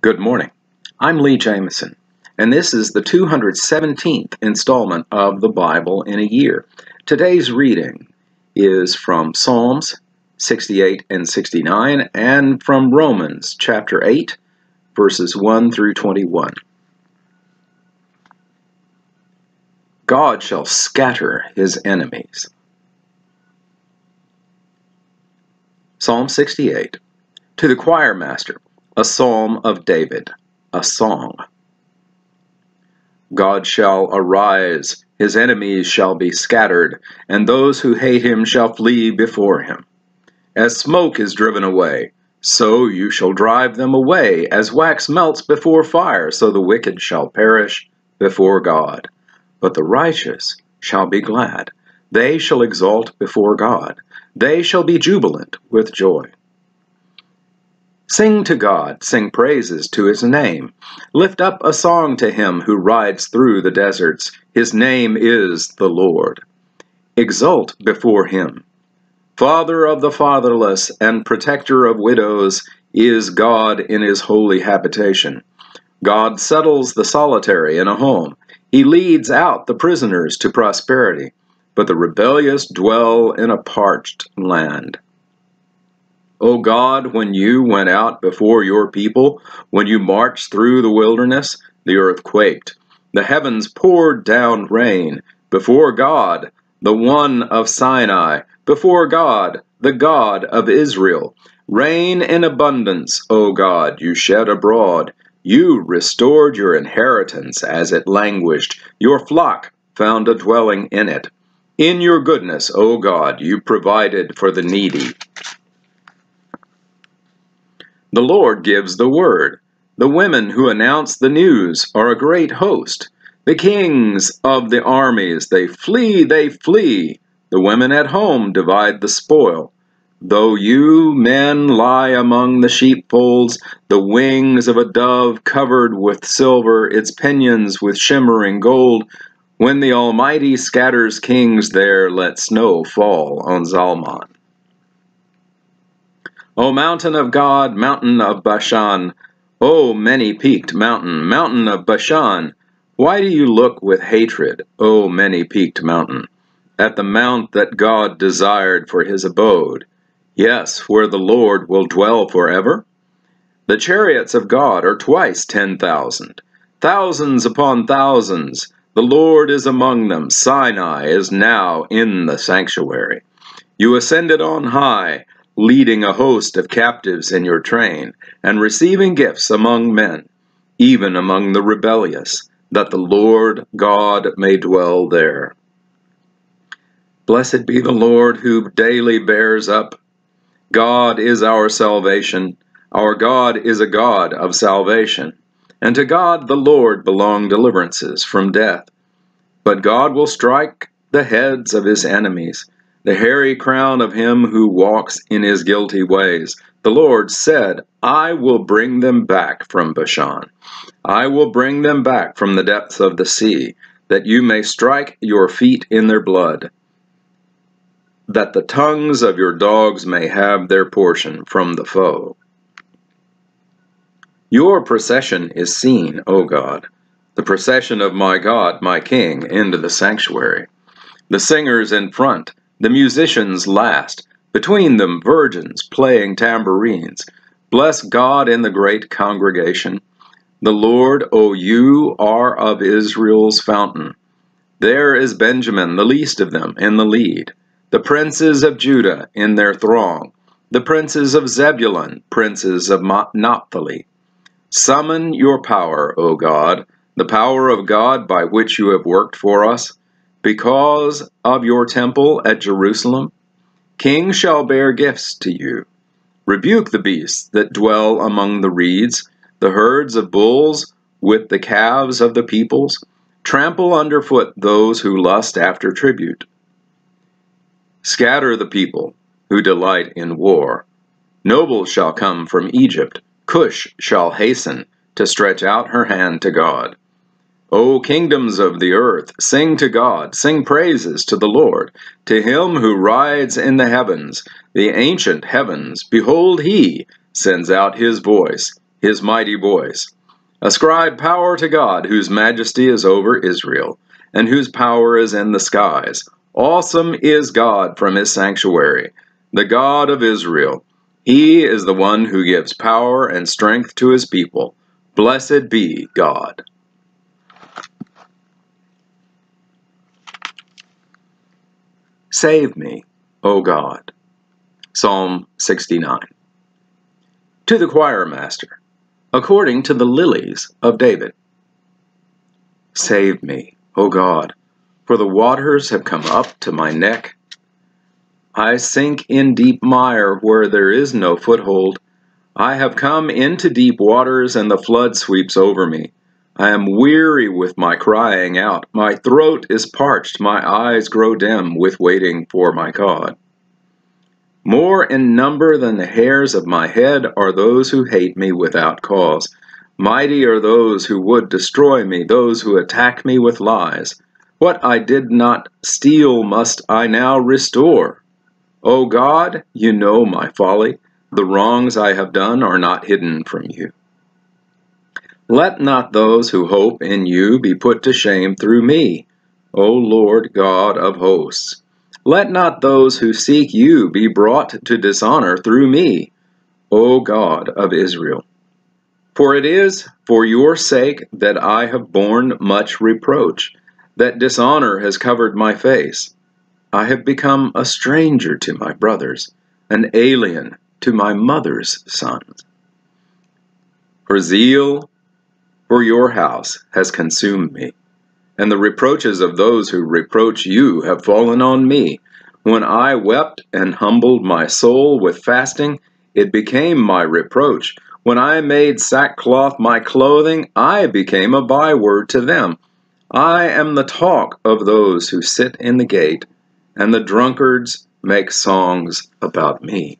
Good morning. I'm Lee Jamison, and this is the 217th installment of the Bible in a Year. Today's reading is from Psalms 68 and 69 and from Romans chapter 8, verses 1 through 21. God shall scatter his enemies. Psalm 68. To the choir master, a psalm of David, a song. God shall arise, his enemies shall be scattered, and those who hate him shall flee before him. As smoke is driven away, so you shall drive them away, as wax melts before fire, so the wicked shall perish before God. But the righteous shall be glad. They shall exult before God. They shall be jubilant with joy. Sing to God, sing praises to his name. Lift up a song to him who rides through the deserts. His name is the Lord. Exult before him. Father of the fatherless and protector of widows is God in his holy habitation. God settles the solitary in a home. He leads out the prisoners to prosperity, but the rebellious dwell in a parched land. O God, when you went out before your people, when you marched through the wilderness, the earth quaked. The heavens poured down rain. Before God, the one of Sinai, before God, the God of Israel. Rain in abundance, O God, you shed abroad. You restored your inheritance as it languished. Your flock found a dwelling in it. In your goodness, O God, you provided for the needy. The Lord gives the word. The women who announce the news are a great host. The kings of the armies, they flee, they flee. The women at home divide the spoil. Though you men lie among the sheepfolds, the wings of a dove covered with silver, its pinions with shimmering gold, when the Almighty scatters kings there, let snow fall on Zalmon. O mountain of God, mountain of Bashan, O many peaked mountain, mountain of Bashan, why do you look with hatred, O many peaked mountain, at the mount that God desired for his abode? Yes, where the Lord will dwell forever? The chariots of God are twice ten thousand, thousands upon thousands. The Lord is among them. Sinai is now in the sanctuary. You ascended on high leading a host of captives in your train, and receiving gifts among men, even among the rebellious, that the Lord God may dwell there. Blessed be the Lord who daily bears up. God is our salvation. Our God is a God of salvation. And to God the Lord belong deliverances from death. But God will strike the heads of his enemies the hairy crown of him who walks in his guilty ways. The Lord said, I will bring them back from Bashan. I will bring them back from the depths of the sea, that you may strike your feet in their blood, that the tongues of your dogs may have their portion from the foe. Your procession is seen, O God, the procession of my God, my King, into the sanctuary. The singers in front, the musicians last, between them virgins playing tambourines. Bless God in the great congregation. The Lord, O you are of Israel's fountain. There is Benjamin, the least of them, in the lead. The princes of Judah in their throng. The princes of Zebulun, princes of Naphtali. Summon your power, O God, the power of God by which you have worked for us. Because of your temple at Jerusalem, kings shall bear gifts to you. Rebuke the beasts that dwell among the reeds, the herds of bulls with the calves of the peoples. Trample underfoot those who lust after tribute. Scatter the people who delight in war. Nobles shall come from Egypt. Cush shall hasten to stretch out her hand to God. O kingdoms of the earth, sing to God, sing praises to the Lord, to him who rides in the heavens, the ancient heavens. Behold, he sends out his voice. his mighty voice. Ascribe power to God, whose majesty is over Israel, and whose power is in the skies. Awesome is God from his sanctuary, the God of Israel. He is the one who gives power and strength to his people. Blessed be God. Save me, O God. Psalm 69. To the choir master, according to the lilies of David. Save me, O God, for the waters have come up to my neck. I sink in deep mire where there is no foothold. I have come into deep waters, and the flood sweeps over me. I am weary with my crying out. My throat is parched, my eyes grow dim with waiting for my God. More in number than the hairs of my head are those who hate me without cause. Mighty are those who would destroy me, those who attack me with lies. What I did not steal must I now restore. O God, you know my folly. The wrongs I have done are not hidden from you. Let not those who hope in you be put to shame through me, O Lord God of hosts. Let not those who seek you be brought to dishonor through me, O God of Israel. For it is for your sake that I have borne much reproach, that dishonor has covered my face. I have become a stranger to my brothers, an alien to my mother's sons. For zeal for your house has consumed me, and the reproaches of those who reproach you have fallen on me. When I wept and humbled my soul with fasting, it became my reproach. When I made sackcloth my clothing, I became a byword to them. I am the talk of those who sit in the gate, and the drunkards make songs about me.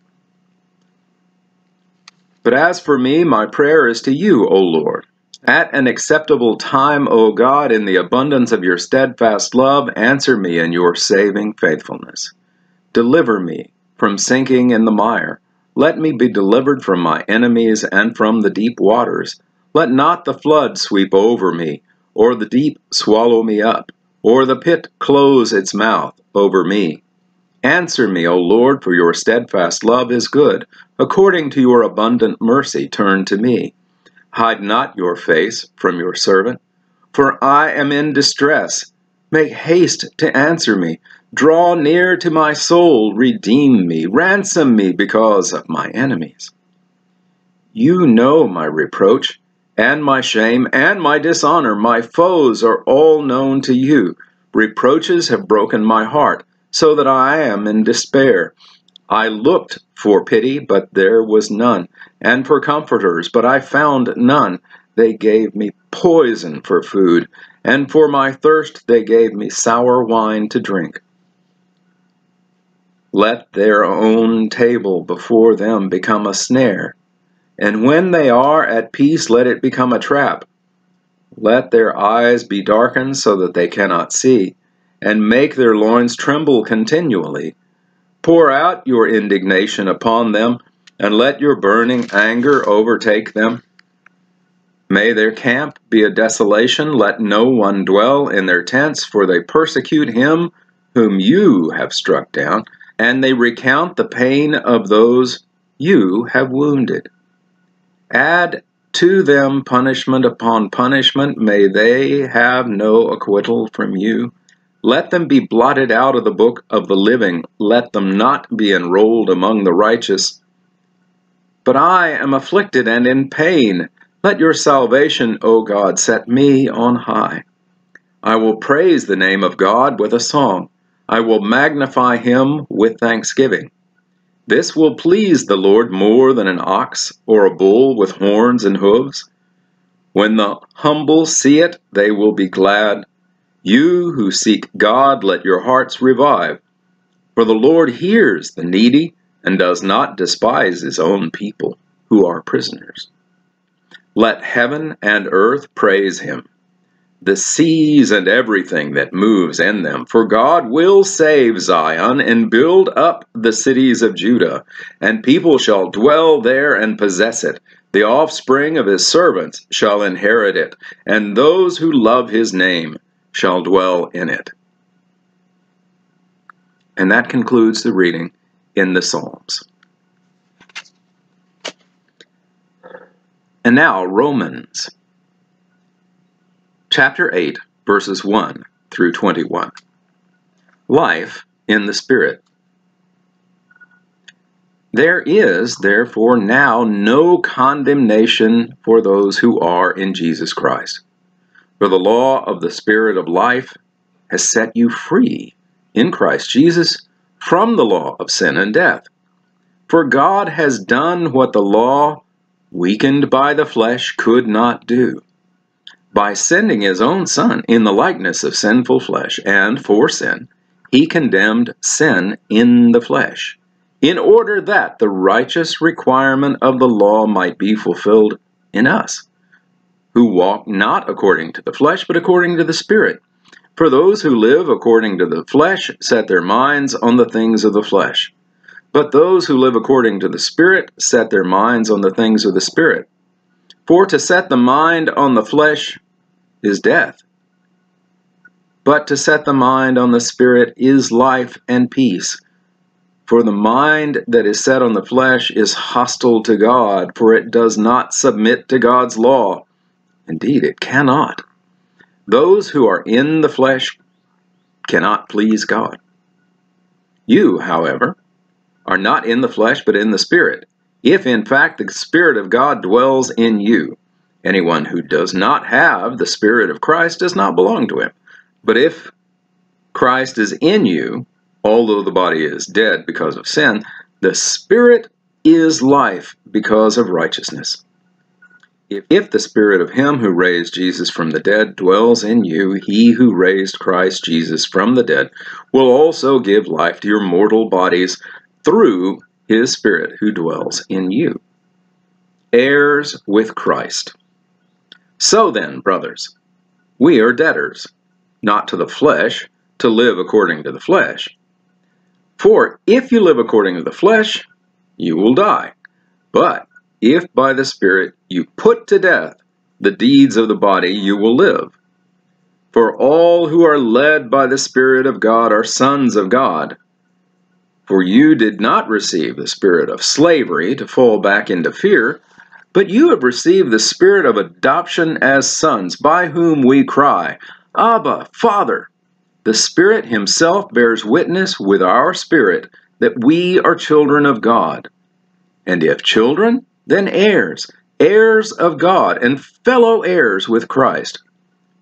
But as for me, my prayer is to you, O Lord. At an acceptable time, O God, in the abundance of your steadfast love, answer me in your saving faithfulness. Deliver me from sinking in the mire. Let me be delivered from my enemies and from the deep waters. Let not the flood sweep over me, or the deep swallow me up, or the pit close its mouth over me. Answer me, O Lord, for your steadfast love is good. According to your abundant mercy, turn to me. Hide not your face from your servant, for I am in distress. Make haste to answer me. Draw near to my soul, redeem me, ransom me because of my enemies. You know my reproach, and my shame, and my dishonor. My foes are all known to you. Reproaches have broken my heart, so that I am in despair. I looked for pity, but there was none, and for comforters, but I found none. They gave me poison for food, and for my thirst they gave me sour wine to drink. Let their own table before them become a snare, and when they are at peace, let it become a trap. Let their eyes be darkened so that they cannot see, and make their loins tremble continually. Pour out your indignation upon them, and let your burning anger overtake them. May their camp be a desolation, let no one dwell in their tents, for they persecute him whom you have struck down, and they recount the pain of those you have wounded. Add to them punishment upon punishment, may they have no acquittal from you. Let them be blotted out of the book of the living. Let them not be enrolled among the righteous. But I am afflicted and in pain. Let your salvation, O God, set me on high. I will praise the name of God with a song. I will magnify him with thanksgiving. This will please the Lord more than an ox or a bull with horns and hooves. When the humble see it, they will be glad. You who seek God, let your hearts revive. For the Lord hears the needy and does not despise his own people who are prisoners. Let heaven and earth praise him, the seas and everything that moves in them. For God will save Zion and build up the cities of Judah, and people shall dwell there and possess it. The offspring of his servants shall inherit it, and those who love his name shall dwell in it. And that concludes the reading in the Psalms. And now, Romans chapter 8, verses 1 through 21. Life in the Spirit. There is, therefore, now no condemnation for those who are in Jesus Christ. For the law of the Spirit of life has set you free in Christ Jesus from the law of sin and death. For God has done what the law, weakened by the flesh, could not do. By sending his own Son in the likeness of sinful flesh, and for sin, he condemned sin in the flesh in order that the righteous requirement of the law might be fulfilled in us, who walk not according to the flesh, but according to the Spirit. For those who live according to the flesh set their minds on the things of the flesh. But those who live according to the Spirit set their minds on the things of the Spirit. For to set the mind on the flesh is death, but to set the mind on the Spirit is life and peace. For the mind that is set on the flesh is hostile to God, for it does not submit to God's law. Indeed, it cannot. Those who are in the flesh cannot please God. You, however, are not in the flesh, but in the Spirit, if in fact the Spirit of God dwells in you. Anyone who does not have the Spirit of Christ does not belong to him. But if Christ is in you, although the body is dead because of sin, the spirit is life because of righteousness. If the spirit of him who raised Jesus from the dead dwells in you, he who raised Christ Jesus from the dead will also give life to your mortal bodies through his spirit who dwells in you. Heirs with Christ. So then, brothers, we are debtors, not to the flesh, to live according to the flesh. For if you live according to the flesh, you will die. But if by the Spirit you put to death the deeds of the body, you will live. For all who are led by the Spirit of God are sons of God. For you did not receive the spirit of slavery to fall back into fear, but you have received the spirit of adoption as sons, by whom we cry, Abba, Father. The Spirit Himself bears witness with our spirit that we are children of God. And if children, then heirs, heirs of God, and fellow heirs with Christ,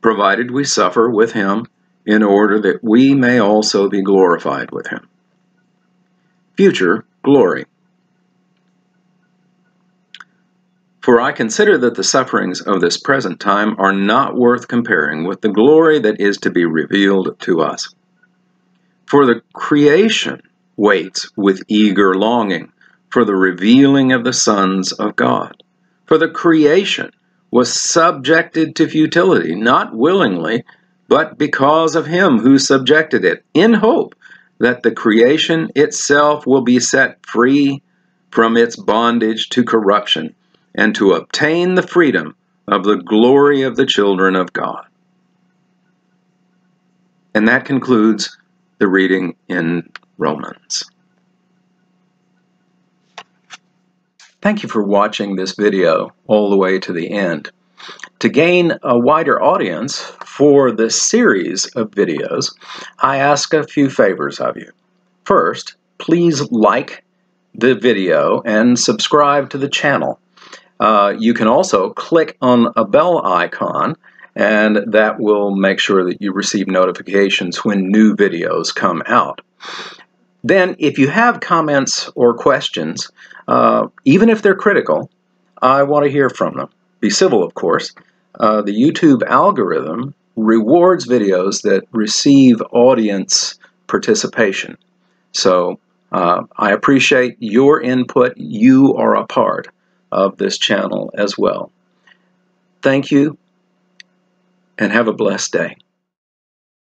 provided we suffer with Him, in order that we may also be glorified with Him. Future glory. For I consider that the sufferings of this present time are not worth comparing with the glory that is to be revealed to us. For the creation waits with eager longing for the revealing of the sons of God. For the creation was subjected to futility, not willingly, but because of him who subjected it, in hope that the creation itself will be set free from its bondage to corruption and to obtain the freedom of the glory of the children of God. And that concludes the reading in Romans. Thank you for watching this video all the way to the end. To gain a wider audience for this series of videos, I ask a few favors of you. First, please like the video and subscribe to the channel. Uh, you can also click on a bell icon and that will make sure that you receive notifications when new videos come out. Then, if you have comments or questions, uh, even if they're critical, I want to hear from them. Be civil, of course. Uh, the YouTube algorithm rewards videos that receive audience participation. So uh, I appreciate your input. You are a part of this channel as well. Thank you and have a blessed day.